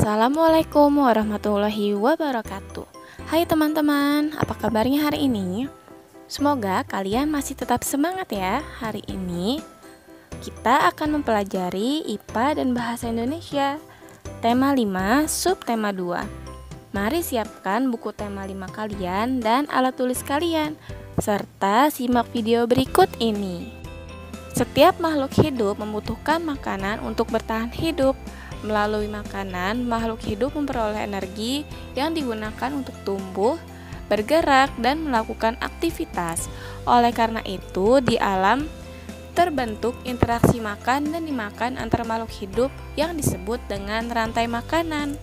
Assalamualaikum warahmatullahi wabarakatuh. Hai teman-teman, apa kabarnya hari ini? Semoga kalian masih tetap semangat ya Hari ini. Kita akan mempelajari IPA dan Bahasa Indonesia Tema 5, subtema 2 Mari siapkan buku tema 5 kalian dan alat tulis kalian Serta simak video berikut ini. Setiap makhluk hidup membutuhkan makanan untuk bertahan hidup Melalui makanan, makhluk hidup memperoleh energi yang digunakan untuk tumbuh, bergerak, dan melakukan aktivitas. Oleh karena itu, di alam terbentuk interaksi makan dan dimakan antar makhluk hidup yang disebut dengan rantai makanan.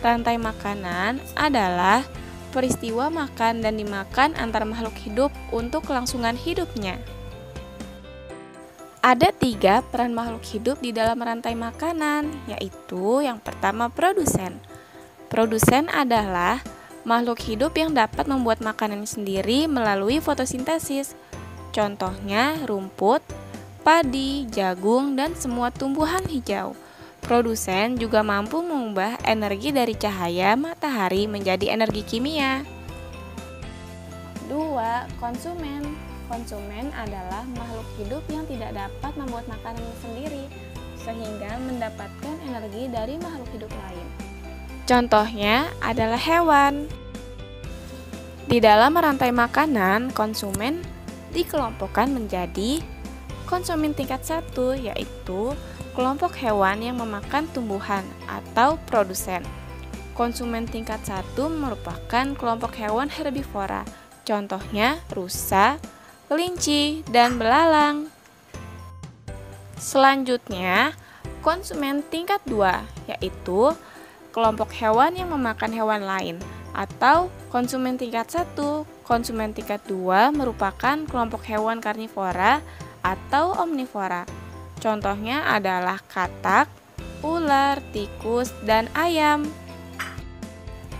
Rantai makanan adalah peristiwa makan dan dimakan antar makhluk hidup untuk kelangsungan hidupnya. Ada tiga peran makhluk hidup di dalam rantai makanan, yaitu yang pertama produsen. Produsen adalah makhluk hidup yang dapat membuat makanan sendiri melalui fotosintesis. Contohnya rumput, padi, jagung, dan semua tumbuhan hijau. Produsen juga mampu mengubah energi dari cahaya matahari menjadi energi kimia. 2. Konsumen Konsumen adalah makhluk hidup yang tidak dapat membuat makanan sendiri, sehingga mendapatkan energi dari makhluk hidup lain. Contohnya adalah hewan. Di dalam rantai makanan, konsumen dikelompokkan menjadi konsumen tingkat satu, yaitu kelompok hewan yang memakan tumbuhan atau produsen. Konsumen tingkat satu merupakan kelompok hewan herbivora, contohnya rusa, kelinci, dan belalang. Selanjutnya, konsumen tingkat 2, yaitu kelompok hewan yang memakan hewan lain atau konsumen tingkat 1. Konsumen tingkat 2 merupakan kelompok hewan karnivora atau omnivora. Contohnya adalah katak, ular, tikus, dan ayam.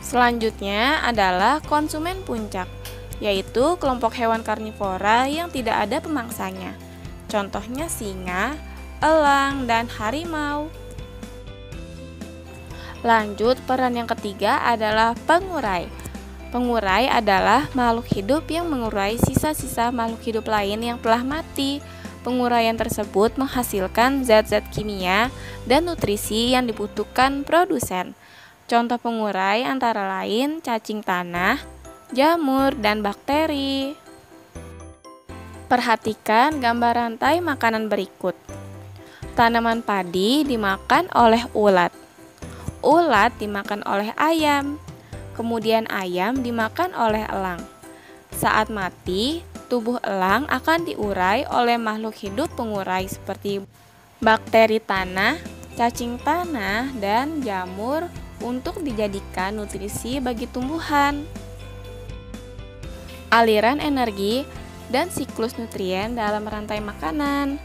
Selanjutnya adalah konsumen puncak yaitu kelompok hewan karnivora yang tidak ada pemangsanya. Contohnya singa, elang, dan harimau. Lanjut, peran yang ketiga adalah pengurai. Pengurai adalah makhluk hidup yang mengurai sisa-sisa makhluk hidup lain yang telah mati. Penguraian tersebut menghasilkan zat-zat kimia dan nutrisi yang dibutuhkan produsen. Contoh pengurai antara lain cacing tanah, jamur, dan bakteri. Perhatikan gambar rantai makanan berikut. Tanaman padi dimakan oleh ulat. Ulat dimakan oleh ayam. Kemudian ayam dimakan oleh elang. Saat mati, tubuh elang akan diurai oleh makhluk hidup pengurai seperti bakteri tanah, cacing tanah, dan jamur untuk dijadikan nutrisi bagi tumbuhan aliran energi, dan siklus nutrien dalam rantai makanan.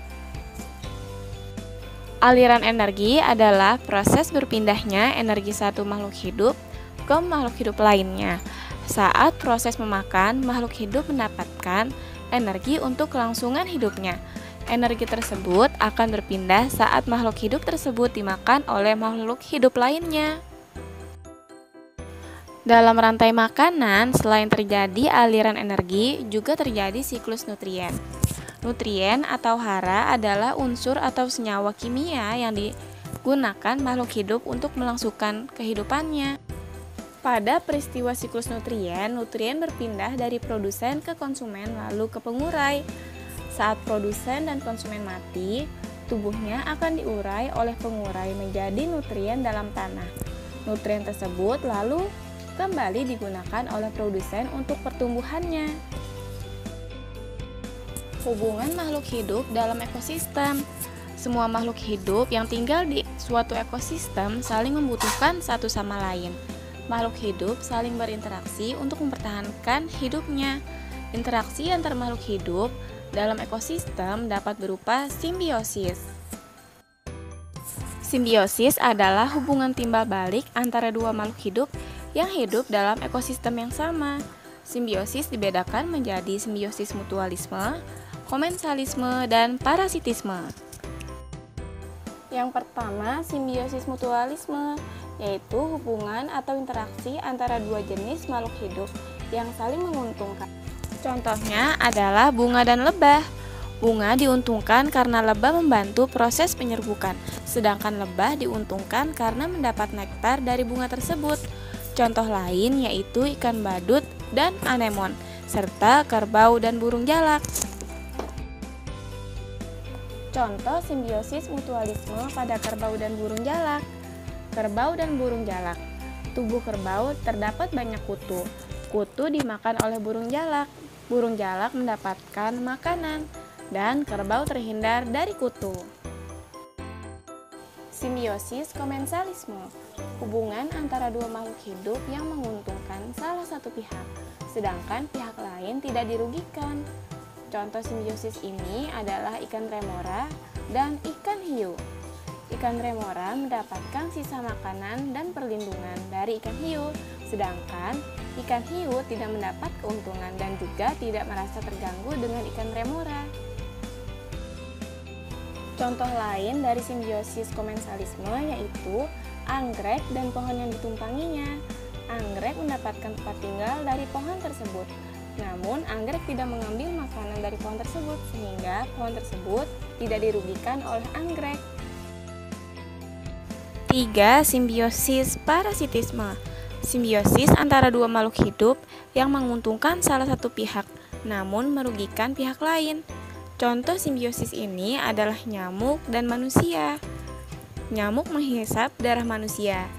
Aliran energi adalah proses berpindahnya energi satu makhluk hidup ke makhluk hidup lainnya. Saat proses memakan, makhluk hidup mendapatkan energi untuk kelangsungan hidupnya. Energi tersebut akan berpindah saat makhluk hidup tersebut dimakan oleh makhluk hidup lainnya. Dalam rantai makanan, selain terjadi aliran energi, juga terjadi siklus nutrien. Nutrien atau hara adalah unsur atau senyawa kimia yang digunakan makhluk hidup untuk melangsungkan kehidupannya. Pada peristiwa siklus nutrien, nutrien berpindah dari produsen ke konsumen lalu ke pengurai. Saat produsen dan konsumen mati, tubuhnya akan diurai oleh pengurai menjadi nutrien dalam tanah. Nutrien tersebut lalu kembali digunakan oleh produsen untuk pertumbuhannya. Hubungan makhluk hidup dalam ekosistem semua makhluk hidup yang tinggal di suatu ekosistem saling membutuhkan satu sama lain. Makhluk hidup saling berinteraksi untuk mempertahankan hidupnya. Interaksi antar makhluk hidup dalam ekosistem dapat berupa simbiosis. Simbiosis adalah hubungan timbal balik antara dua makhluk hidup yang hidup dalam ekosistem yang sama. Simbiosis dibedakan menjadi simbiosis mutualisme, komensalisme, dan parasitisme. Yang pertama, simbiosis mutualisme, yaitu hubungan atau interaksi antara dua jenis makhluk hidup yang saling menguntungkan. Contohnya adalah bunga dan lebah. Bunga diuntungkan karena lebah membantu proses penyerbukan, sedangkan lebah diuntungkan karena mendapat nektar dari bunga tersebut. Contoh lain yaitu ikan badut dan anemon, serta kerbau dan burung jalak. Contoh simbiosis mutualisme pada kerbau dan burung jalak. Kerbau dan burung jalak. Tubuh kerbau terdapat banyak kutu. Kutu dimakan oleh burung jalak. Burung jalak mendapatkan makanan dan kerbau terhindar dari kutu. Simbiosis komensalisme hubungan antara dua makhluk hidup yang menguntungkan salah satu pihak, sedangkan pihak lain tidak dirugikan. Contoh simbiosis ini adalah ikan remora dan ikan hiu. Ikan remora mendapatkan sisa makanan dan perlindungan dari ikan hiu, sedangkan ikan hiu tidak mendapat keuntungan dan juga tidak merasa terganggu dengan ikan remora. Contoh lain dari simbiosis komensalisme yaitu anggrek dan pohon yang ditumpanginya. Anggrek mendapatkan tempat tinggal dari pohon tersebut. Namun, anggrek tidak mengambil makanan dari pohon tersebut sehingga pohon tersebut tidak dirugikan oleh anggrek. 3. Simbiosis parasitisme Simbiosis antara dua makhluk hidup yang menguntungkan salah satu pihak, namun merugikan pihak lain. Contoh simbiosis ini adalah nyamuk dan manusia. Nyamuk menghisap darah manusia.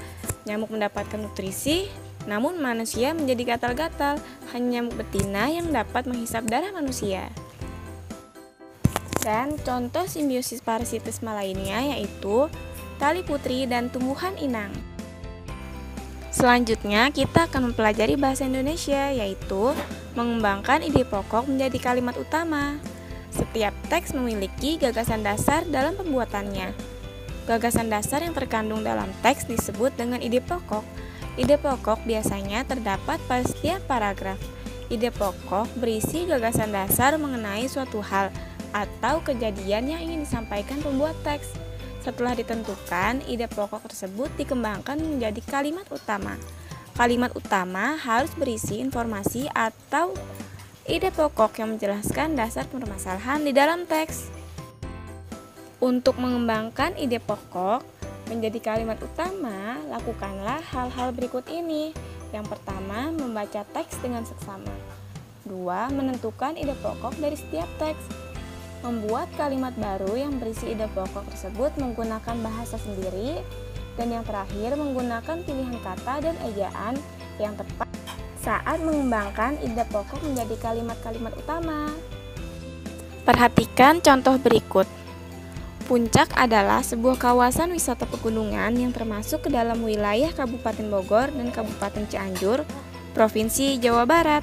Nyamuk mendapatkan nutrisi, namun manusia menjadi gatal-gatal. Hanya nyamuk betina yang dapat menghisap darah manusia. Dan contoh simbiosis parasitisme lainnya yaitu tali putri dan tumbuhan inang. Selanjutnya, kita akan mempelajari bahasa Indonesia, yaitu mengembangkan ide pokok menjadi kalimat utama. Setiap teks memiliki gagasan dasar dalam pembuatannya. Gagasan dasar yang terkandung dalam teks disebut dengan ide pokok. Ide pokok biasanya terdapat pada setiap paragraf. Ide pokok berisi gagasan dasar mengenai suatu hal atau kejadian yang ingin disampaikan pembuat teks. Setelah ditentukan, ide pokok tersebut dikembangkan menjadi kalimat utama. Kalimat utama harus berisi informasi atau ide pokok yang menjelaskan dasar permasalahan di dalam teks. Untuk mengembangkan ide pokok menjadi kalimat utama, lakukanlah hal-hal berikut ini. Yang pertama, membaca teks dengan seksama. Dua, menentukan ide pokok dari setiap teks. Membuat kalimat baru yang berisi ide pokok tersebut menggunakan bahasa sendiri. Dan yang terakhir, menggunakan pilihan kata dan ejaan yang tepat saat mengembangkan ide pokok menjadi kalimat-kalimat utama. Perhatikan contoh berikut. Puncak adalah sebuah kawasan wisata pegunungan yang termasuk ke dalam wilayah Kabupaten Bogor dan Kabupaten Cianjur, Provinsi Jawa Barat.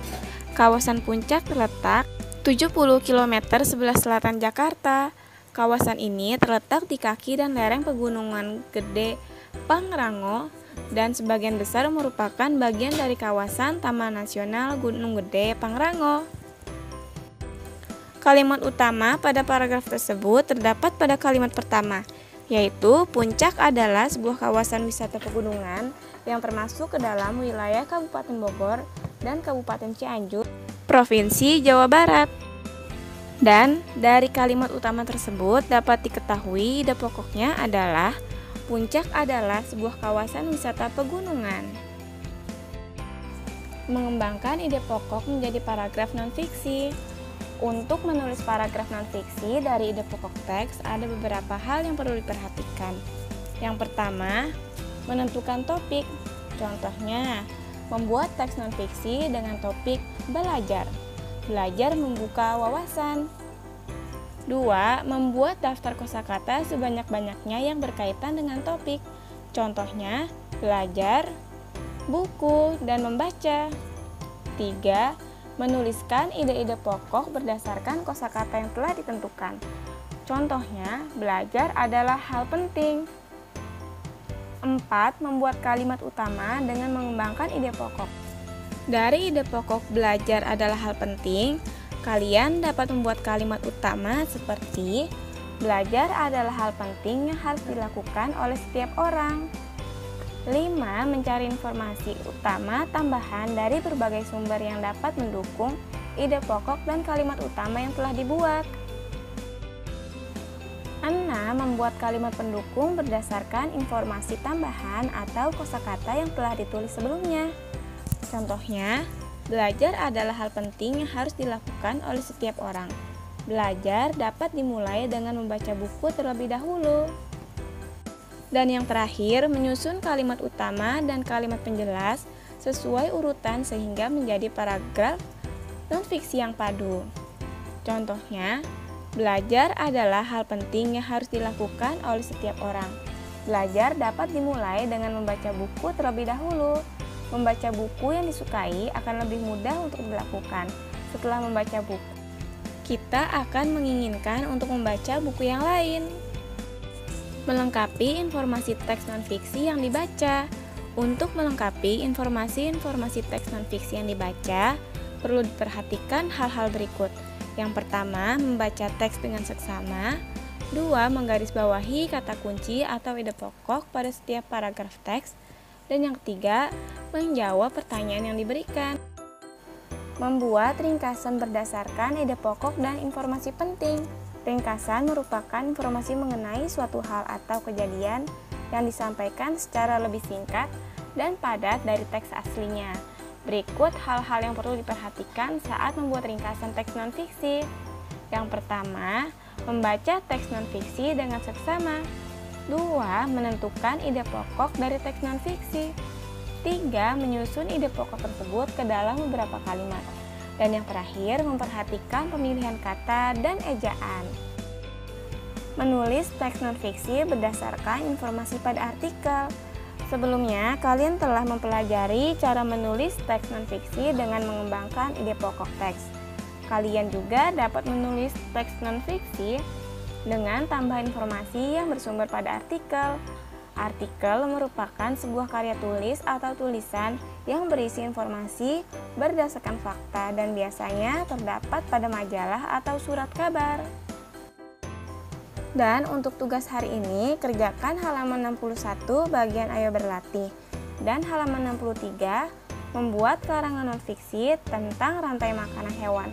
Kawasan Puncak terletak 70 km sebelah selatan Jakarta. Kawasan ini terletak di kaki dan lereng pegunungan Gede Pangrango dan sebagian besar merupakan bagian dari kawasan Taman Nasional Gunung Gede Pangrango. Kalimat utama pada paragraf tersebut terdapat pada kalimat pertama, yaitu puncak adalah sebuah kawasan wisata pegunungan yang termasuk ke dalam wilayah Kabupaten Bogor dan Kabupaten Cianjur, Provinsi Jawa Barat. Dan dari kalimat utama tersebut dapat diketahui ide pokoknya adalah Puncak adalah sebuah kawasan wisata pegunungan. Mengembangkan ide pokok menjadi paragraf non-fiksi. Untuk menulis paragraf non-fiksi dari ide pokok teks, ada beberapa hal yang perlu diperhatikan. Yang pertama, menentukan topik. Contohnya, membuat teks non-fiksi dengan topik belajar. Belajar membuka wawasan. 2. Membuat daftar kosakata sebanyak-banyaknya yang berkaitan dengan topik. Contohnya, belajar, buku, dan membaca. 3. Menuliskan ide-ide pokok berdasarkan kosakata yang telah ditentukan. Contohnya, belajar adalah hal penting. 4. Membuat kalimat utama dengan mengembangkan ide pokok. Dari ide pokok belajar adalah hal penting, Kalian dapat membuat kalimat utama seperti Belajar adalah hal penting yang harus dilakukan oleh setiap orang. 5. Mencari informasi utama tambahan dari berbagai sumber yang dapat mendukung ide pokok dan kalimat utama yang telah dibuat. 6. Membuat kalimat pendukung berdasarkan informasi tambahan atau kosakata yang telah ditulis sebelumnya. Contohnya, belajar adalah hal penting yang harus dilakukan oleh setiap orang. Belajar dapat dimulai dengan membaca buku terlebih dahulu. Dan yang terakhir, menyusun kalimat utama dan kalimat penjelas sesuai urutan sehingga menjadi paragraf non-fiksi yang padu. Contohnya, belajar adalah hal penting yang harus dilakukan oleh setiap orang. Belajar dapat dimulai dengan membaca buku terlebih dahulu. Membaca buku yang disukai akan lebih mudah untuk dilakukan. Setelah membaca buku, kita akan menginginkan untuk membaca buku yang lain. Melengkapi informasi teks non-fiksi yang dibaca. Untuk melengkapi informasi-informasi teks non-fiksi yang dibaca, perlu diperhatikan hal-hal berikut. Yang pertama, membaca teks dengan seksama. Dua, menggarisbawahi kata kunci atau ide pokok pada setiap paragraf teks. Dan yang ketiga, menjawab pertanyaan yang diberikan. Membuat ringkasan berdasarkan ide pokok dan informasi penting. Ringkasan merupakan informasi mengenai suatu hal atau kejadian yang disampaikan secara lebih singkat dan padat dari teks aslinya. Berikut hal-hal yang perlu diperhatikan saat membuat ringkasan teks non-fiksi. Yang pertama, membaca teks non-fiksi dengan seksama. Dua, menentukan ide pokok dari teks non-fiksi. Tiga, menyusun ide pokok tersebut ke dalam beberapa kalimat. Dan yang terakhir, memperhatikan pemilihan kata dan ejaan. Menulis teks non-fiksi berdasarkan informasi pada artikel. Sebelumnya, kalian telah mempelajari cara menulis teks non-fiksi dengan mengembangkan ide pokok teks. Kalian juga dapat menulis teks non-fiksi dengan tambah informasi yang bersumber pada artikel. Artikel merupakan sebuah karya tulis atau tulisan yang berisi informasi berdasarkan fakta dan biasanya terdapat pada majalah atau surat kabar. Dan untuk tugas hari ini, kerjakan halaman 61 bagian Ayo Berlatih dan halaman 63 membuat karangan non-fiksi tentang rantai makanan hewan.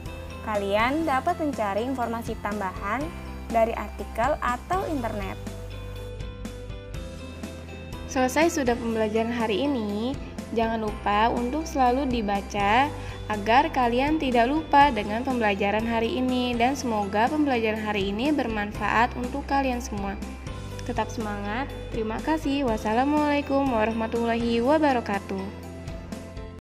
Kalian dapat mencari informasi tambahan dari artikel atau internet. Selesai sudah pembelajaran hari ini, jangan lupa untuk selalu dibaca agar kalian tidak lupa dengan pembelajaran hari ini dan semoga pembelajaran hari ini bermanfaat untuk kalian semua. Tetap semangat. Terima kasih. Wassalamualaikum warahmatullahi wabarakatuh.